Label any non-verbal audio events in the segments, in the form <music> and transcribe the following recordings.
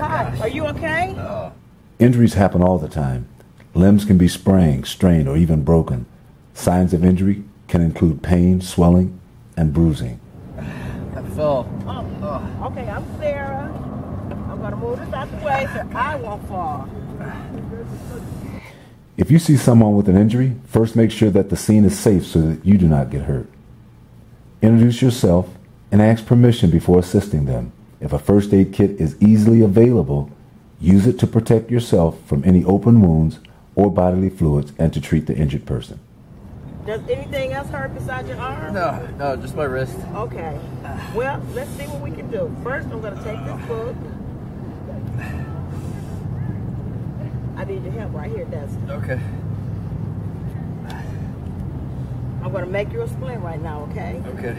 Are you okay? Uh, Injuries happen all the time. Limbs can be sprained, strained, or even broken. Signs of injury can include pain, swelling, and bruising. I fell. Oh, okay, I'm Sarah. I'm gonna move this out the way so I won't fall. If you see someone with an injury, first make sure that the scene is safe so that you do not get hurt. Introduce yourself and ask permission before assisting them. If a first aid kit is easily available, use it to protect yourself from any open wounds or bodily fluids and to treat the injured person. Does anything else hurt besides your arm? No, no, just my wrist. Okay. Well, let's see what we can do. First, I'm gonna take this book. I need your help right here, Dustin. Okay. I'm gonna make you a splint right now, okay? Okay.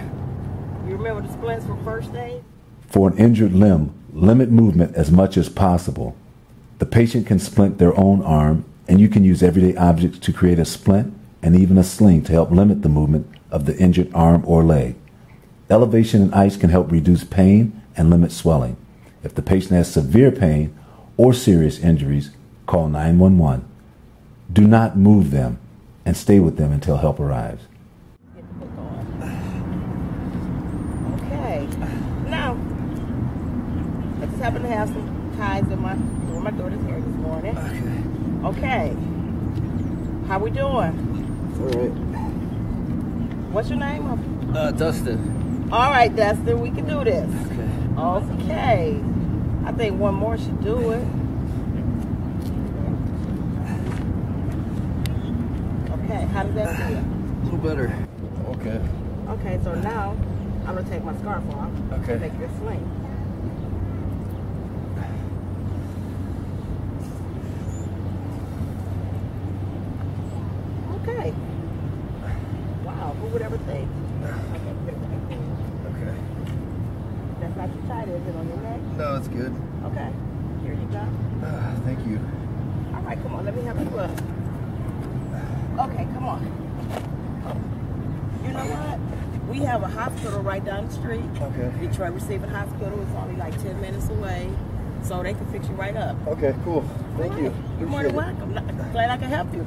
You remember the splints from first aid? For an injured limb, limit movement as much as possible. The patient can splint their own arm, and you can use everyday objects to create a splint and even a sling to help limit the movement of the injured arm or leg. Elevation in ice can help reduce pain and limit swelling. If the patient has severe pain or serious injuries, call 911. Do not move them and stay with them until help arrives. Get the book on. Okay. Now, I just happen to have some ties in my in my daughter's hair this morning. Okay. Okay. How we doing? All right. What's your name? Uh, Dustin. All right, Dustin, we can do this. Okay. Okay. I think one more should do it. Okay, how does that <sighs> feel? A little better. Okay. Okay, so now I'm gonna take my scarf off Okay. and make this sling. Okay. Wow, who would ever think? Okay, put it right there. Okay. That's not too tight, is it, on your neck? No, it's good. Okay, here you go. Uh, thank you. All right, come on, let me have you look. Okay, come on. You know what? We have a hospital right down the street. Okay. Detroit Receiving Hospital is only like 10 minutes away, so they can fix you right up. Okay, cool. Thank All you. right. You're more than it. welcome. Glad I can help you.